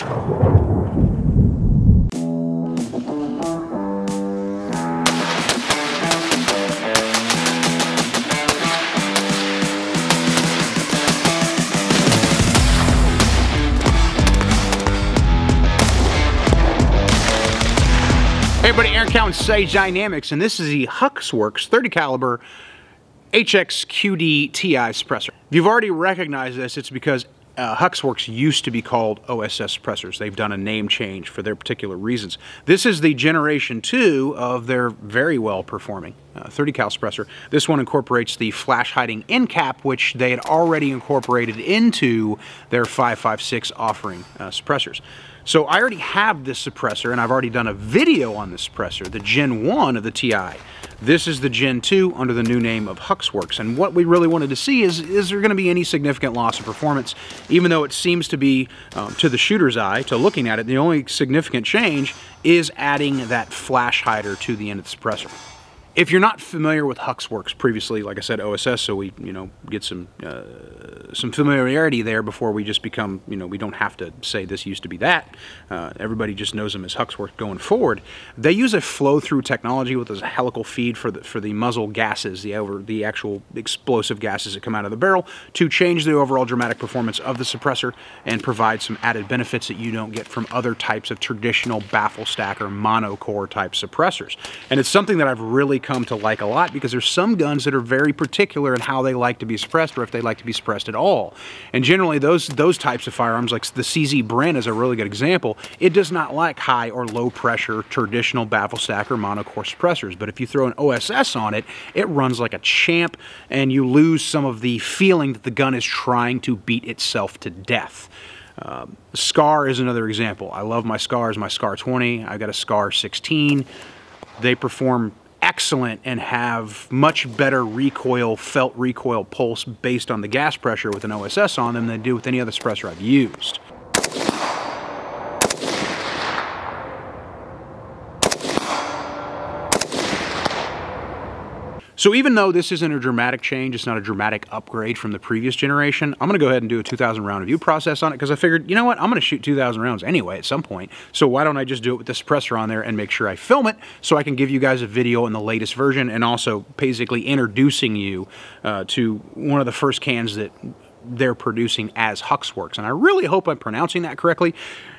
Hey everybody, Aaron Cowan, Sage Dynamics, and this is the HUXWRX 30 caliber HXQD TI suppressor. If you've already recognized this, it's because uh, HUXWRX used to be called OSS suppressors. They've done a name change for their particular reasons. This is the generation two of their very well performing uh, 30 cal suppressor. This one incorporates the flash hiding end cap, which they had already incorporated into their 556 offering uh, suppressors. So I already have this suppressor and I've already done a video on this suppressor, the Gen 1 of the TI. This is the Gen 2 under the new name of HUXWRX. And what we really wanted to see is, is there going to be any significant loss of performance? Even though it seems to be, um, to the shooter's eye, to looking at it, the only significant change is adding that flash hider to the end of the suppressor. If you're not familiar with HUXWRX previously, like I said, OSS, so we, you know, get some uh, some familiarity there before we just become, you know, we don't have to say this used to be that. Uh, everybody just knows them as HUXWRX going forward. They use a flow-through technology with a helical feed for the for the muzzle gases, the over the actual explosive gases that come out of the barrel, to change the overall dramatic performance of the suppressor and provide some added benefits that you don't get from other types of traditional baffle stacker monocore type suppressors. And it's something that I've really come to like a lot because there's some guns that are very particular in how they like to be suppressed or if they like to be suppressed at all. And generally those those types of firearms like the CZ Bren is a really good example. It does not like high or low pressure traditional baffle stacker monocore suppressors. But if you throw an OSS on it, it runs like a champ and you lose some of the feeling that the gun is trying to beat itself to death. Um, Scar is another example. I love my Scars, my Scar 20. I got a Scar 16. They perform excellent and have much better recoil, felt recoil pulse based on the gas pressure with an OSS on them than they do with any other suppressor I've used. So even though this isn't a dramatic change, it's not a dramatic upgrade from the previous generation, I'm gonna go ahead and do a 2,000 round review process on it because I figured, you know what, I'm gonna shoot 2,000 rounds anyway at some point. So why don't I just do it with the suppressor on there and make sure I film it so I can give you guys a video in the latest version and also basically introducing you uh, to one of the first cans that they're producing as HUXWRX. And I really hope I'm pronouncing that correctly.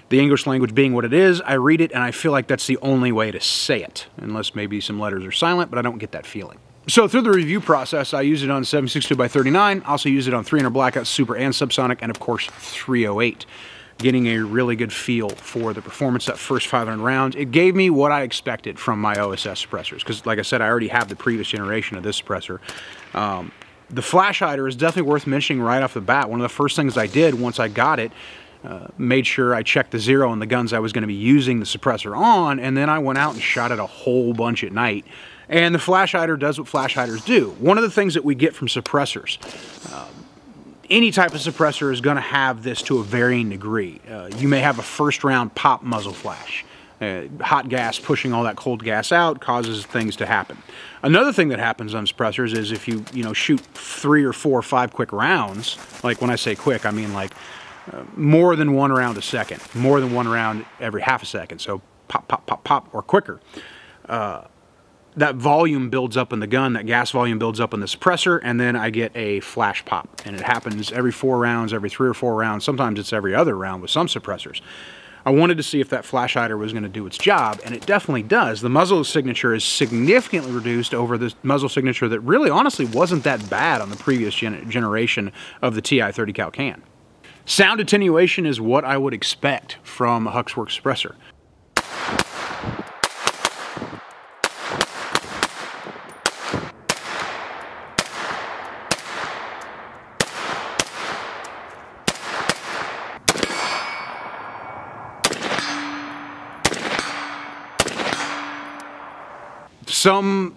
The English language being what it is, I read it and I feel like that's the only way to say it, unless maybe some letters are silent, but I don't get that feeling. So through the review process, I use it on 762 by 39. Also use it on 300 Blackout Super and Subsonic, and of course 308. Getting a really good feel for the performance that first 500 rounds. It gave me what I expected from my OSS suppressors, because like I said, I already have the previous generation of this suppressor. Um, the flash hider is definitely worth mentioning right off the bat. One of the first things I did once I got it uh, made sure I checked the zero on the guns I was going to be using the suppressor on, and then I went out and shot it a whole bunch at night. And the flash hider does what flash hiders do. One of the things that we get from suppressors, uh, any type of suppressor is going to have this to a varying degree. Uh, you may have a first round pop muzzle flash. Uh, hot gas pushing all that cold gas out causes things to happen. Another thing that happens on suppressors is if you you know shoot three or four or five quick rounds, like when I say quick, I mean like uh, more than one round a second, more than one round every half a second. So pop, pop, pop, pop, or quicker. That volume builds up in the gun, that gas volume builds up in the suppressor, and then I get a flash pop. And it happens every four rounds, every three or four rounds. Sometimes it's every other round with some suppressors. I wanted to see if that flash hider was going to do its job, and it definitely does. The muzzle signature is significantly reduced over the muzzle signature that really honestly wasn't that bad on the previous gen generation of the TI 30 cal can. Sound attenuation is what I would expect from a HUXWRX suppressor. Some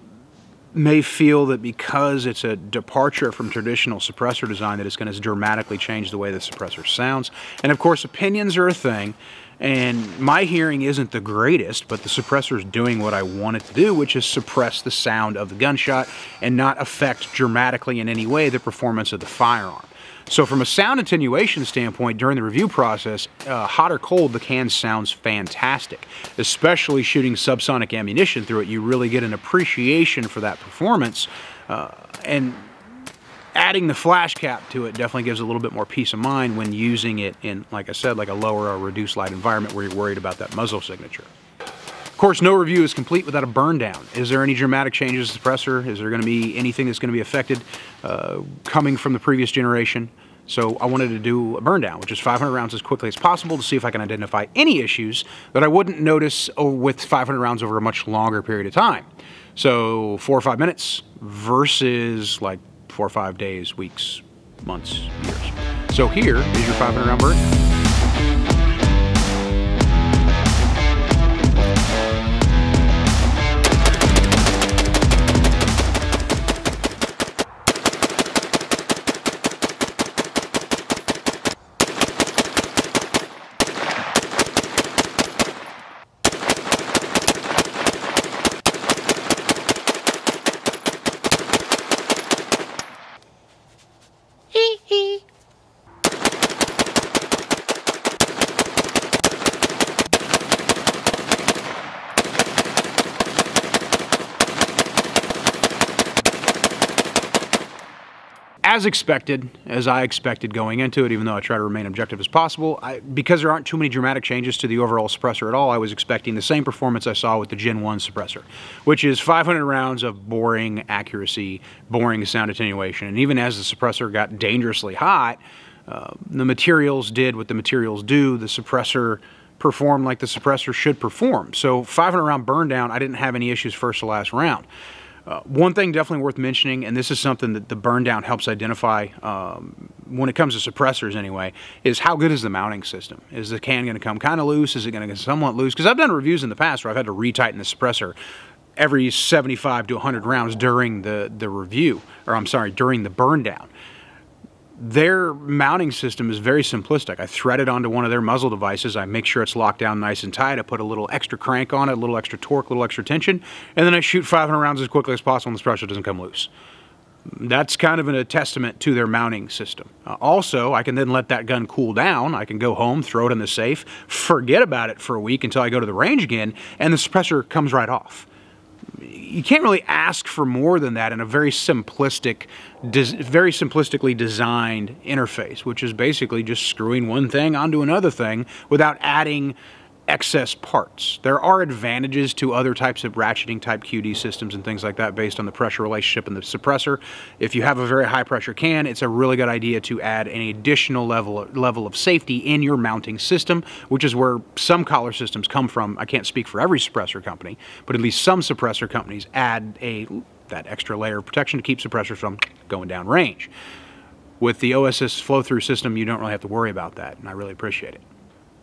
may feel that because it's a departure from traditional suppressor design that it's going to dramatically change the way the suppressor sounds. And of course, opinions are a thing. And my hearing isn't the greatest, but the suppressor is doing what I want it to do, which is suppress the sound of the gunshot and not affect dramatically in any way the performance of the firearm. So from a sound attenuation standpoint, during the review process, uh, hot or cold, the can sounds fantastic. Especially shooting subsonic ammunition through it, you really get an appreciation for that performance. Uh, and adding the flash cap to it definitely gives a little bit more peace of mind when using it in, like I said, like a lower or reduced light environment where you're worried about that muzzle signature. Of course, no review is complete without a burn down. Is there any dramatic changes to the suppressor? Is there going to be anything that's going to be affected uh, coming from the previous generation? So I wanted to do a burn down, which is 500 rounds as quickly as possible to see if I can identify any issues that I wouldn't notice with 500 rounds over a much longer period of time. So four or five minutes versus like four or five days, weeks, months, years. So here is your 500 round burn. Hee. As expected, as I expected going into it, even though I try to remain objective as possible, I, because there aren't too many dramatic changes to the overall suppressor at all, I was expecting the same performance I saw with the Gen 1 suppressor, which is 500 rounds of boring accuracy, boring sound attenuation, and even as the suppressor got dangerously hot, uh, the materials did what the materials do. The suppressor performed like the suppressor should perform. So 500 round burn down, I didn't have any issues first to last round. Uh, one thing definitely worth mentioning, and this is something that the burn down helps identify um, when it comes to suppressors anyway, is how good is the mounting system? Is the can going to come kind of loose? Is it going to get somewhat loose? Because I've done reviews in the past where I've had to retighten the suppressor every 75 to 100 rounds during the, the review, or I'm sorry, during the burn down their mounting system is very simplistic. I thread it onto one of their muzzle devices. I make sure it's locked down nice and tight. I put a little extra crank on it, a little extra torque, a little extra tension, and then I shoot 500 rounds as quickly as possible and the suppressor doesn't come loose. That's kind of a testament to their mounting system. Uh, also, I can then let that gun cool down. I can go home, throw it in the safe, forget about it for a week until I go to the range again, and the suppressor comes right off you can't really ask for more than that in a very simplistic, very simplistically designed interface, which is basically just screwing one thing onto another thing without adding excess parts. There are advantages to other types of ratcheting type QD systems and things like that based on the pressure relationship and the suppressor. If you have a very high pressure can, it's a really good idea to add an additional level level of safety in your mounting system, which is where some collar systems come from. I can't speak for every suppressor company, but at least some suppressor companies add a that extra layer of protection to keep suppressors from going down range. With the OSS flow-through system, you don't really have to worry about that, and I really appreciate it.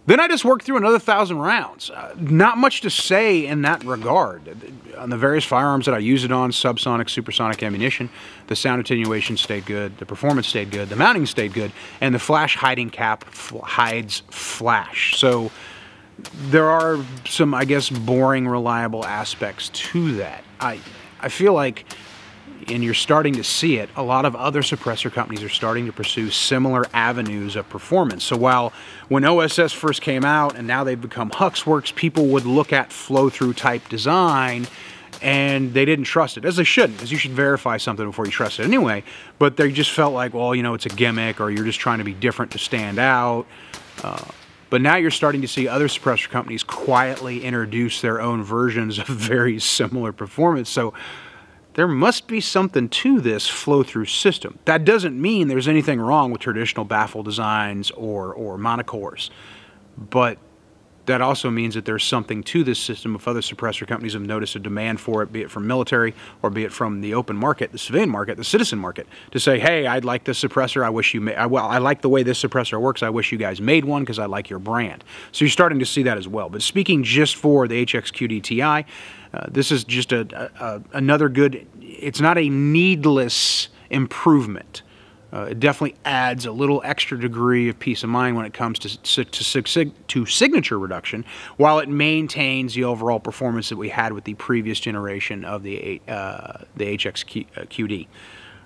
Then I just worked through another thousand rounds. Uh, not much to say in that regard. On the various firearms that I used it on, subsonic, supersonic ammunition, the sound attenuation stayed good, the performance stayed good, the mounting stayed good, and the flash hiding cap hides flash. So there are some, I guess, boring, reliable aspects to that. I, I feel like and you're starting to see it, a lot of other suppressor companies are starting to pursue similar avenues of performance. So while when OSS first came out and now they've become HUXWRX, people would look at flow-through type design and they didn't trust it, as they shouldn't, because you should verify something before you trust it anyway. But they just felt like, well, you know, it's a gimmick or you're just trying to be different to stand out. Uh, but now you're starting to see other suppressor companies quietly introduce their own versions of very similar performance. So there must be something to this flow-through system. That doesn't mean there's anything wrong with traditional baffle designs or, or monocores, but that also means that there's something to this system if other suppressor companies have noticed a demand for it, be it from military or be it from the open market, the civilian market, the citizen market, to say, hey, I'd like this suppressor. I wish you, I, well, I like the way this suppressor works. I wish you guys made one because I like your brand. So you're starting to see that as well. But speaking just for the HXQDTI, uh, this is just a, a, another good, it's not a needless improvement. Uh, it definitely adds a little extra degree of peace of mind when it comes to, to, to, signature reduction, while it maintains the overall performance that we had with the previous generation of the, uh, the HX QD.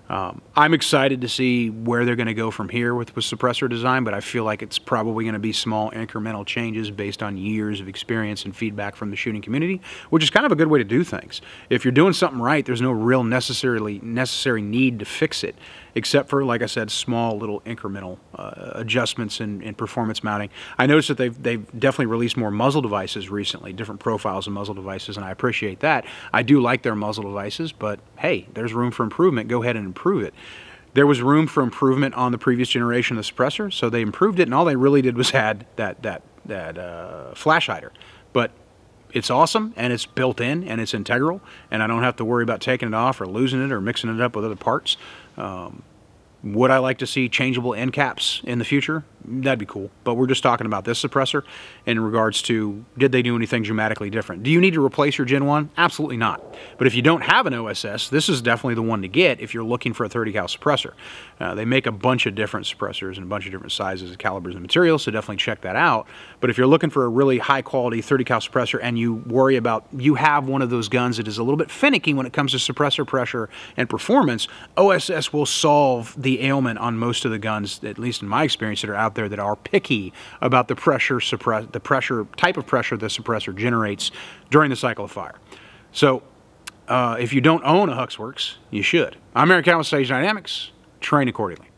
Um, I'm excited to see where they're going to go from here with, with suppressor design, but I feel like it's probably going to be small incremental changes based on years of experience and feedback from the shooting community, which is kind of a good way to do things. If you're doing something right, there's no real necessarily necessary need to fix it, except for, like I said, small little incremental uh, adjustments in, in performance mounting. I noticed that they've, they've definitely released more muzzle devices recently, different profiles of muzzle devices, and I appreciate that. I do like their muzzle devices, but hey, there's room for improvement. Go ahead and improve it. There was room for improvement on the previous generation of the suppressor, so they improved it, and all they really did was add that that that uh, flash hider. But it's awesome, and it's built in, and it's integral, and I don't have to worry about taking it off or losing it or mixing it up with other parts. Um, would I like to see changeable end caps in the future? That'd be cool. But we're just talking about this suppressor in regards to did they do anything dramatically different? Do you need to replace your Gen 1? Absolutely not. But if you don't have an OSS, this is definitely the one to get if you're looking for a 30 cal suppressor. Uh, they make a bunch of different suppressors and a bunch of different sizes and calibers and materials, so definitely check that out. But if you're looking for a really high quality 30 cal suppressor and you worry about you have one of those guns that is a little bit finicky when it comes to suppressor pressure and performance, OSS will solve the ailment on most of the guns, at least in my experience, that are out there that are picky about the pressure suppress the pressure type of pressure the suppressor generates during the cycle of fire. So uh, if you don't own a HUXWRX, you should. I'm Aaron Cowan, Sage Dynamics. Train accordingly.